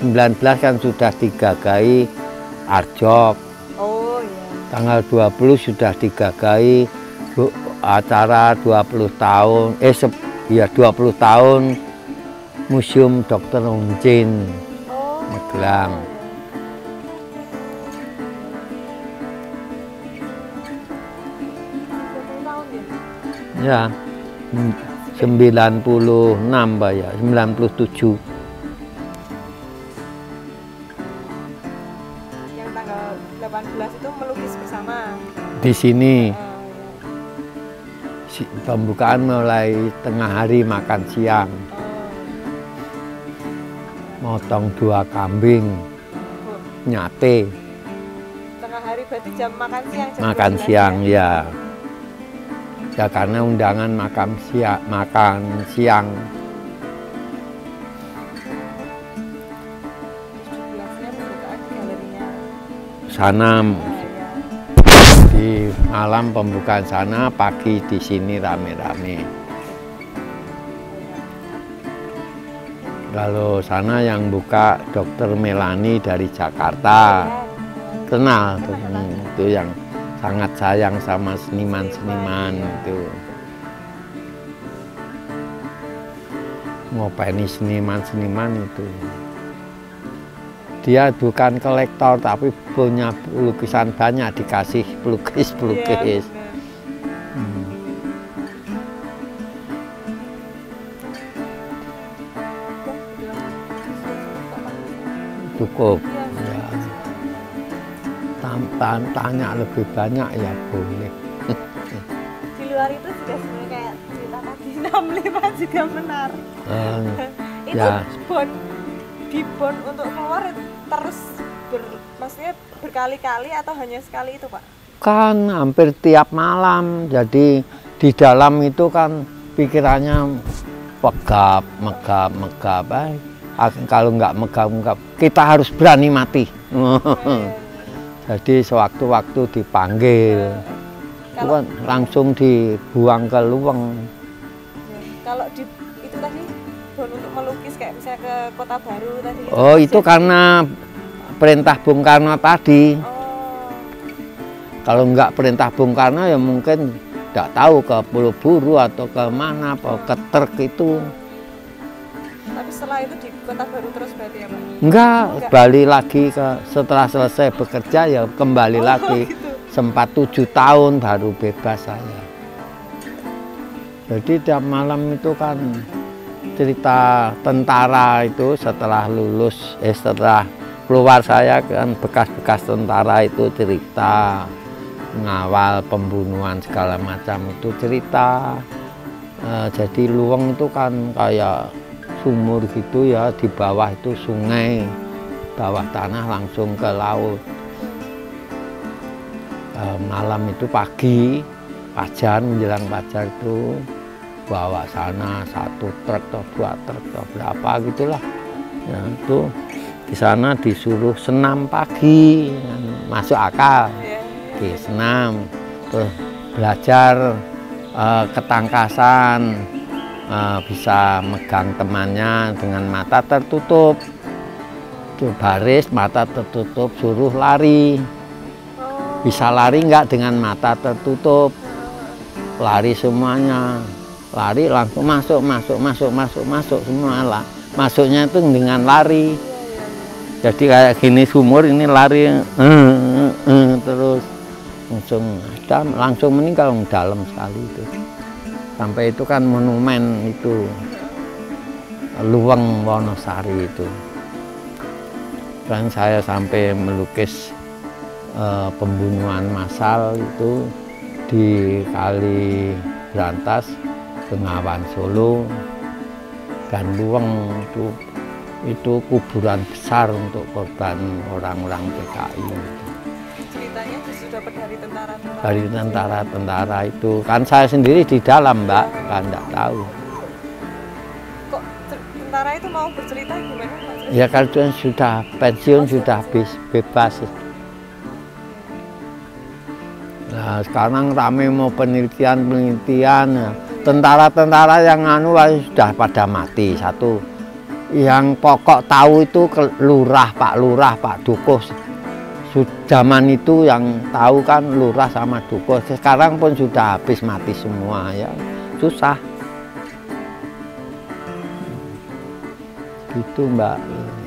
19 kan sudah digagai Arjok. Oh iya. Tanggal 20 sudah digagai acara 20 tahun eh ya 20 tahun Museum Dr. Ongcin Oh. Magelang. Ya. mm, 96 Mbak ya, 97. Yang tanggal 18 itu melukis bersama. Di sini Oh, iya. pembukaan mulai tengah hari makan siang, Oh. motong dua kambing, nyate, Tengah hari berarti jam makan siang. jam makan 12 siang ya? Ya. Karena undangan makan siang, makan siang 17-nya pembukaan di galerinya. sana iya. di malam pembukaan sana, pagi di sini rame-rame. Kalau sana yang buka Dokter Melani dari Jakarta. kenal tuh Hmm, itu yang sangat sayang sama seniman-seniman itu ngopeni seniman-seniman itu dia bukan kolektor tapi punya lukisan banyak dikasih pelukis-pelukis Iya, bener. Hmm. cukup tanya lebih banyak ya boleh Di luar itu juga sebenarnya kayak cerita tadi 65 juga menarik. Eh, Itu Ya. bon di bon untuk keluar terus ber, maksudnya berkali-kali atau hanya sekali itu pak? kan hampir tiap malam jadi di dalam itu kan pikirannya megap megap megap eh, kalau nggak megap megap kita harus berani mati jadi sewaktu-waktu dipanggil itu Kalau kan langsung dibuang ke luang ya, kalau di itu tadi bon untuk melukis kayak misalnya ke kota baru tadi. oh itu bisa- karena perintah Bung Karno tadi. Oh, kalau nggak perintah Bung Karno ya mungkin nggak tahu ke Pulau Buru atau ke mana apa ke Truk itu. Tapi setelah itu di kota baru terus berarti ya pak? Enggak, Enggak. balik lagi ke setelah selesai bekerja ya kembali Oh, lagi. gitu. Sempat tujuh tahun baru bebas saya. Jadi tiap malam itu kan cerita tentara itu setelah lulus, eh setelah keluar saya kan bekas-bekas tentara itu cerita ngawal pembunuhan segala macam itu cerita. Eh, jadi luang itu kan kayak sumur gitu ya di bawah itu sungai bawah tanah langsung ke laut. Eh, malam itu pagi fajar menjelang fajar itu bawa sana satu truk atau dua truk atau berapa gitulah. Ya itu di sana disuruh senam pagi masuk akal. Di senam terus belajar eh, ketangkasan eh, bisa megang temannya dengan mata tertutup. Baris mata tertutup suruh lari. Bisa lari nggak dengan mata tertutup? Lari semuanya. Lari langsung masuk masuk masuk masuk masuk semua lah. Masuknya itu dengan lari. Jadi kayak gini sumur ini lari eh, eh, terus. Langsung langsung meninggal dalam sekali itu sampai itu kan monumen itu Luweng Wonosari itu. Dan saya sampai melukis uh, pembunuhan massal itu di Kali Berantas, Bengawan Solo, dan Luweng itu itu kuburan besar untuk korban orang-orang PKI. Ceritanya tentara-tentara. Dari tentara-tentara itu kan saya sendiri di dalam, Mbak, kan tidak tahu. Kok tentara itu mau bercerita gimana, Pak? Ya kalau sudah pensiun oh, sudah be bebas. Nah, sekarang rame mau penelitian-penelitian. Tentara-tentara yang anu sudah pada mati satu yang pokok tahu itu lurah Pak Lurah Pak Dukuh zaman itu yang tahu kan lurah sama Dukuh sekarang pun sudah habis mati semua ya susah itu Mbak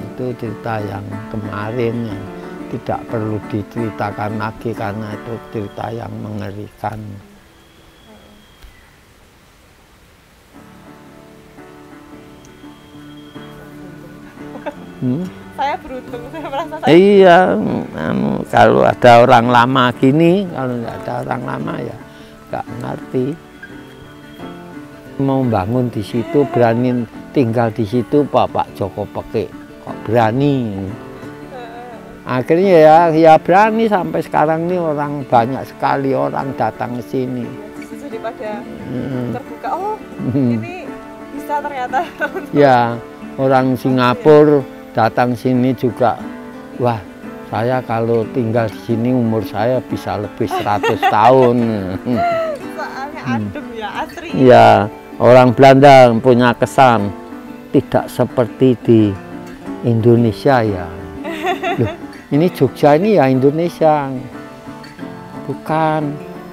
itu cerita yang kemarin yang tidak perlu diceritakan lagi karena itu cerita yang mengerikan. Hmm? Saya beruntung, saya merasa saya Iya, anu, kalau ada orang lama gini, kalau nggak ada orang lama ya nggak ngerti. Mau bangun di situ, berani tinggal di situ, Bapak Joko pakai kok berani. Akhirnya ya, ya berani sampai sekarang ini orang banyak sekali orang datang ke sini. Hmm. terbuka, oh ini bisa ternyata. ya, orang Singapura datang sini juga wah saya kalau tinggal di sini umur saya bisa lebih 100 tahun. Soalnya adem ya, asri. Ya, orang Belanda punya kesan tidak seperti di Indonesia ya. Loh, ini Jogja ini ya Indonesia. Bukan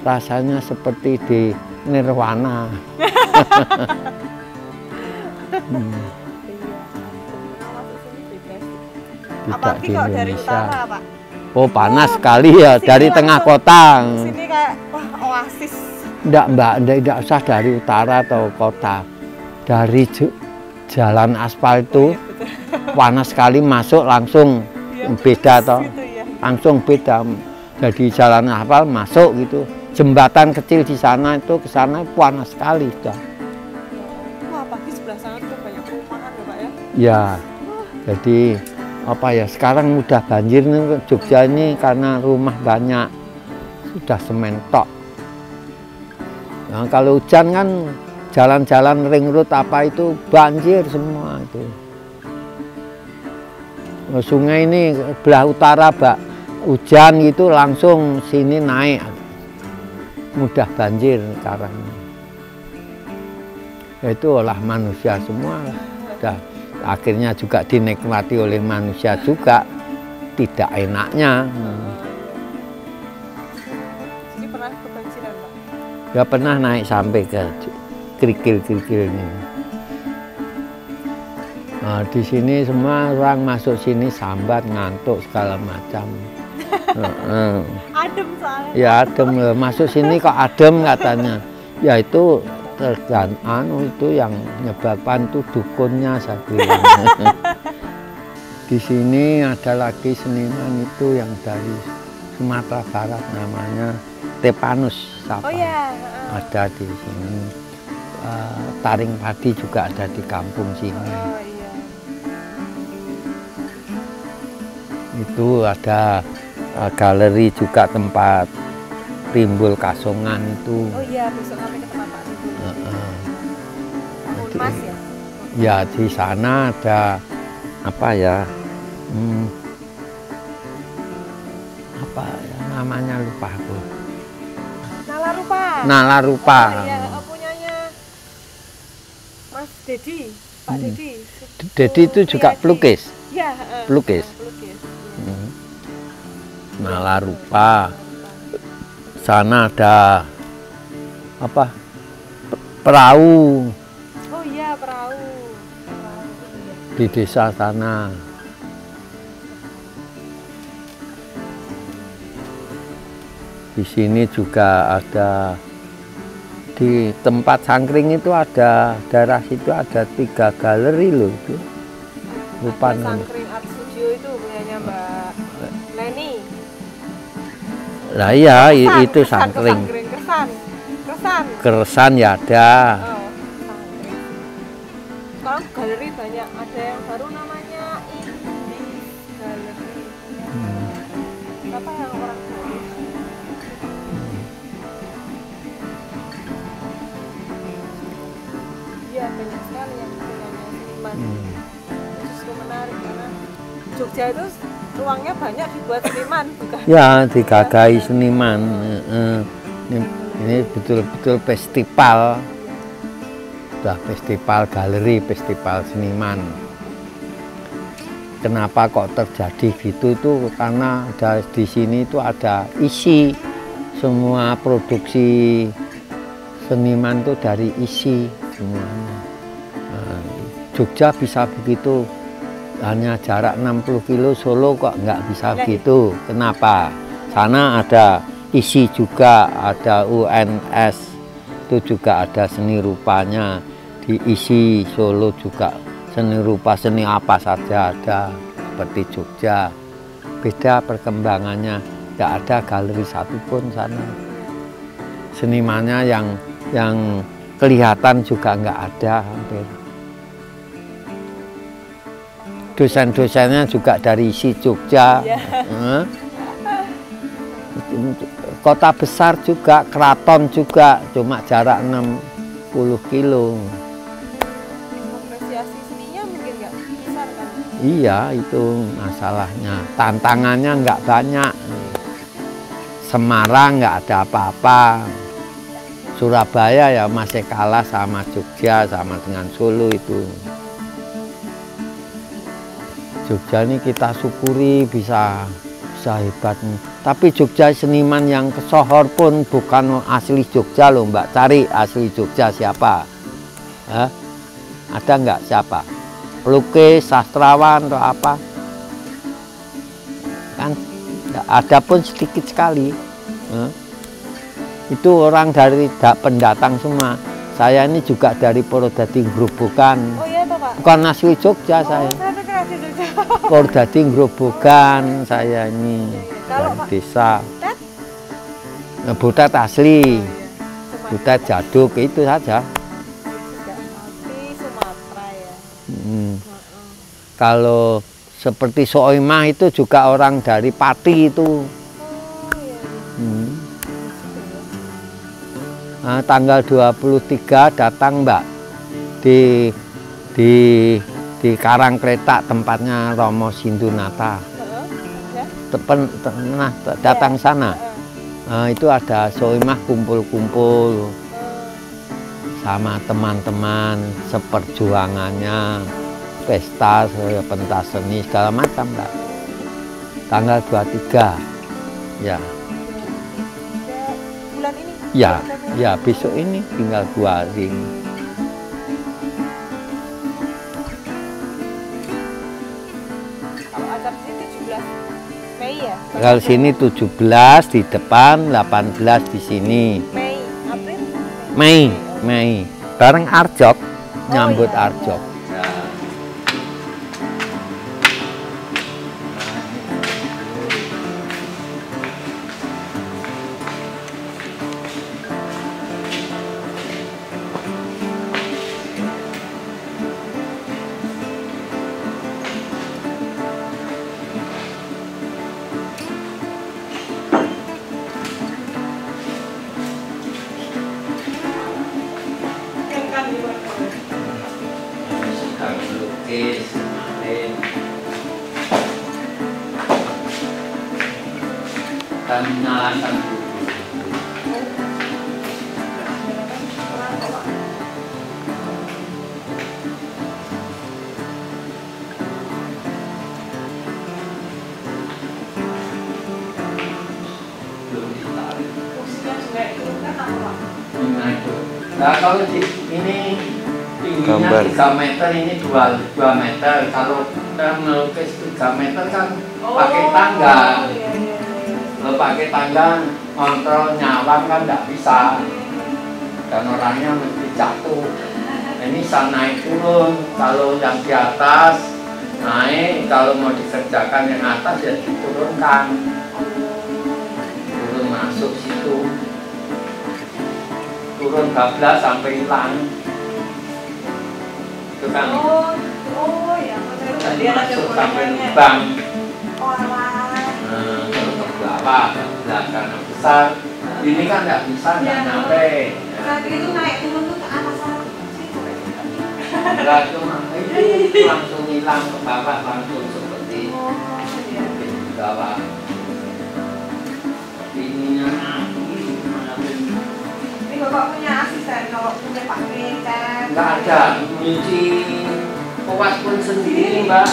rasanya seperti di Nirwana. hmm. Tidak di Indonesia. Dari utara, Pak. Oh panas oh, sekali ya dari tengah kota. Sini kayak wah oasis. Enggak mbak, enggak usah dari utara atau kota. Dari jalan aspal itu oh, iya, panas sekali masuk langsung ya, beda toh. Gitu ya. Langsung beda. Jadi jalan aspal masuk gitu. Jembatan kecil di sana itu ke sana panas sekali sudah. Wah, pagi sebelah sana tuh banyak perumahan ya, Pak ya? Ya. Jadi apa ya sekarang mudah banjir nih Jogja ini karena rumah banyak sudah semen tok. Nah, kalau hujan kan jalan-jalan ring road apa itu banjir semua itu. Nah, sungai ini belah utara bak hujan itu langsung sini naik mudah banjir sekarang. Itu olah manusia semua sudah akhirnya juga dinikmati oleh manusia juga tidak enaknya. Jadi pernah kebanjiran Pak? Ya pernah naik sampai ke kerikil-kerikil ini. Nah, di sini semua orang masuk sini sambat, ngantuk segala macam. adem soalnya. Ya adem, masuk sini kok adem katanya. Ya itu dan anu itu yang menyebabkan tuh dukunnya saya bilang. Di sini ada lagi seniman itu yang dari Sumatera Barat namanya Tepanus Sapa. Oh iya. Ada di sini. Uh, taring padi juga ada di kampung sini. Oh iya. Itu ada uh, galeri juga tempat timbul kasongan itu. Oh iya, besok kami ke tempat Pak. Mas ya? Ya di sana ada apa ya? Hmm, apa ya namanya lupa aku. Nala Rupa. Nala Rupa. Oh, iya, oh, punyanya Mas Dedi, Pak hmm. Dedi. Dedi itu juga pelukis. Ya, uh, pelukis. pelukis. Hmm. Nala Rupa sana ada apa perahu oh iya perahu, di desa sana di sini juga ada di tempat sangkring itu ada daerah situ ada tiga galeri loh itu lupa Ada namanya. Sangkring Art Studio itu punyanya Mbak Leni. lah iya Kesan, itu kesan, sangkring Sangkring kesan. Kesan. keresan ya ada Oh. Sekarang galeri banyak. Ada yang baru namanya Indie Galeri. Apa yang orang? Iya banyak sekali yang punyanya seniman. Hmm. Justru menarik karena Jogja itu ruangnya banyak dibuat seniman bukan? ya digagahi seniman Eh, eh. Ini, betul-betul festival. Udah festival galeri festival seniman. Kenapa kok terjadi gitu itu? Karena ada di sini itu ada isi. Semua produksi seniman itu dari isi semuanya. Nah, Jogja bisa begitu. Hanya jarak 60 kilo Solo kok nggak bisa Lah, gitu kenapa? Sana ada isi juga ada UNS itu juga ada seni rupanya. Di isi Solo juga seni rupa seni apa saja ada seperti Jogja. Beda perkembangannya nggak ada galeri satupun sana. Senimannya yang yang kelihatan juga nggak ada hampir. Dosen-dosennya juga dari isi Jogja. Iya. Eh. Kota besar juga keraton juga cuma jarak 60 kilo. Apresiasi seninya mungkin nggak besar kan? iya itu masalahnya. Tantangannya nggak banyak. Semarang nggak ada apa-apa. Surabaya ya masih kalah sama Jogja sama dengan Solo itu. Jogja ini kita syukuri bisa bisa hebat tapi Jogja seniman yang kesohor pun bukan asli Jogja loh mbak. Cari asli Jogja siapa? Hah? ada nggak siapa? Pelukis sastrawan atau apa? Kan ada pun sedikit sekali. Hah? itu orang dari da- pendatang semua. Saya ini juga dari Purwodadi Grobogan Oh iya bukan asli Jogja Oh, saya. saya Jogja. Purwodadi Grobogan saya ini Kalau dari desa Butet? Nah, Butet asli Butet Jaduk itu saja ya. Hmm. Kalau seperti Soimah itu juga orang dari Pati itu Oh iya. iya. Hmm. Nah, tanggal 23 datang Mbak di di di Karangkretak tempatnya Romo Sindunata. Heeh. Ya. Tepen, nah, datang sana. Heeh. Nah, itu ada Soimah kumpul-kumpul sama teman-teman seperjuangannya pesta pentas seni segala macam Mbak. Tanggal 23 ya. Ya, bulan ini. Ya, ya besok ini tinggal dua hari. Kalau sini 17 di depan, 18 di sini. Mei, April, Mei, Mei. Bareng Arjok, nyambut iya. Arjok. Nah, kalau di, ini tingginya Gambar. 3 meter, ini 2, 2 meter. Kalau kita melukis 3 meter kan pakai tangga. Oh, iya, iya, iya. Kalau pakai tangga, kontrol nyawang kan nggak bisa. dan orangnya mesti jatuh ini bisa naik turun kalau yang di atas naik kalau mau dikerjakan yang atas ya diturunkan turun bablas sampai hilang. Itu kan. Oh oh ya ada masuk sampai lubang. Oh Nah, terus ke bawah ke belakang yang besar. Ini kan nggak bisa nggak Ya. nyampe. saat itu naik turun tuh ke atas Enggak cuma itu langsung hilang ke bawah langsung seperti oh iya. di bawah bapak punya asisten kalau punya Pak kan nggak ada. Nyuci koas pun sendiri mbak.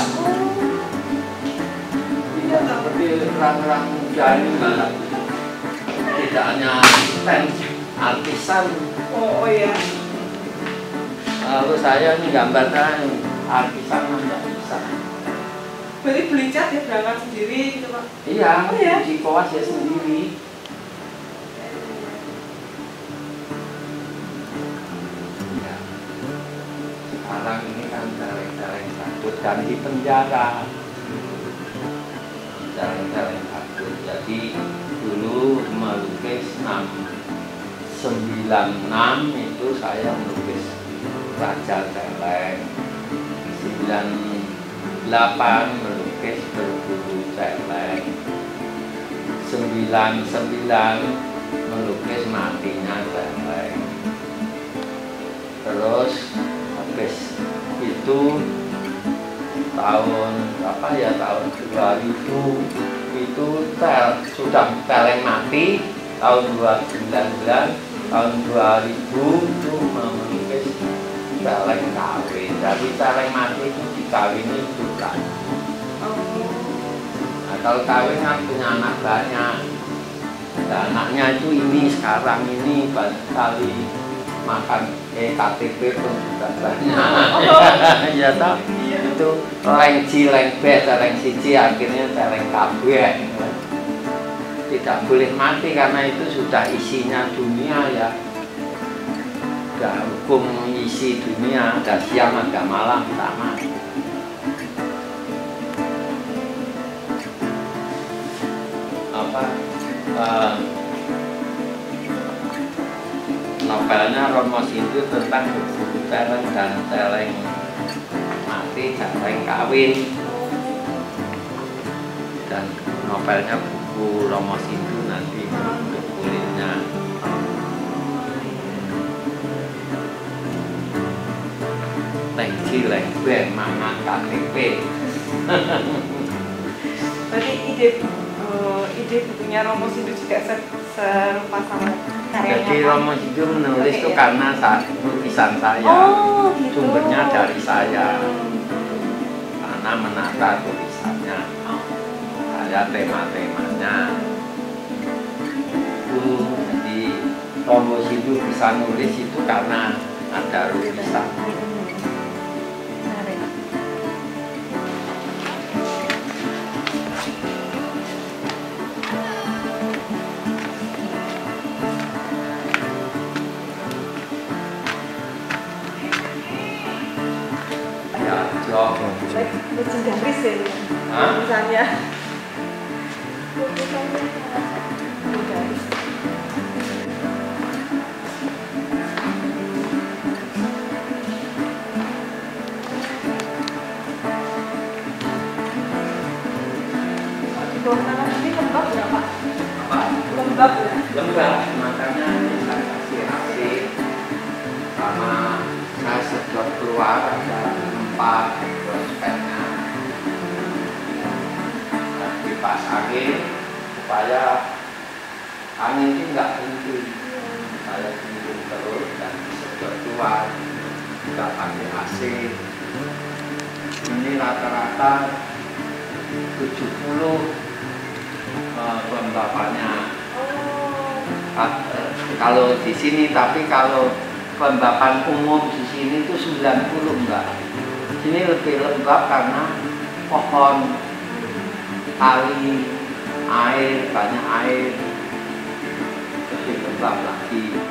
Tidak seperti orang-orang muda ini mbak. Tidak hanya asisten artisan. Oh oh ya Lalu saya ini gambar kan artisan nggak bisa. berarti beli cat ya berangkat sendiri gitu pak? Iya, Oh, ya? di koas ya sendiri. Sekarang ini kan celeng-celeng takut dan di penjara. Celeng-celeng takut. Jadi dulu melukis 6 96 itu saya melukis Raja Celeng 98 melukis berbulu celeng 99 melukis matinya celeng terus itu tahun apa ya tahun 2000 itu tel, sudah celeng mati tahun 2019 tahun 2000 itu melukis celeng kawin. Jadi celeng mati itu dikawini bukan nah, kalau kawin kan punya anak banyak. Nah, anaknya itu ini sekarang ini banyak kali makan eh KTP pun juga banyak. Ya toh itu leng ci leng B leng siji akhirnya celeng kabeh tidak boleh mati karena itu sudah isinya dunia ya. Ada hukum isi dunia ada siang ada malam sama apa? Eh, novelnya Romo Sindu tentang berburu dan celeng mati celeng kawin. Dan novelnya buku Romo Sindu nanti untuk kulitnya lengki lengbe mangan KTP berarti ide eh, ide bukunya Romo Sindu juga ser- serupa sama jadi? Romo Sindu menulis itu karena saat lukisan saya. Oh gitu. Sumbernya dari saya. Karena menata tulisannya. Saya tema-temanya. Itu jadi Romo Sindu bisa nulis itu karena ada lukisan ya legendaris ya. Hah? legendaris. Di bawah tanah ini lembab ya pak? apa Lembab ya? lembab makanya asik sama saya sedot keluar ada empat prospeknya dan kipas angin supaya angin ini nggak berhenti saya timbul terus dan disedot keluar. Tidak pakai AC ini rata-rata 70 eh, kelembapannya Oh, eh, kalau di sini tapi kalau kelembapan umum di sini itu 90 mbak sini lebih lembab karena pohon kali air banyak air. Lebih lembab lagi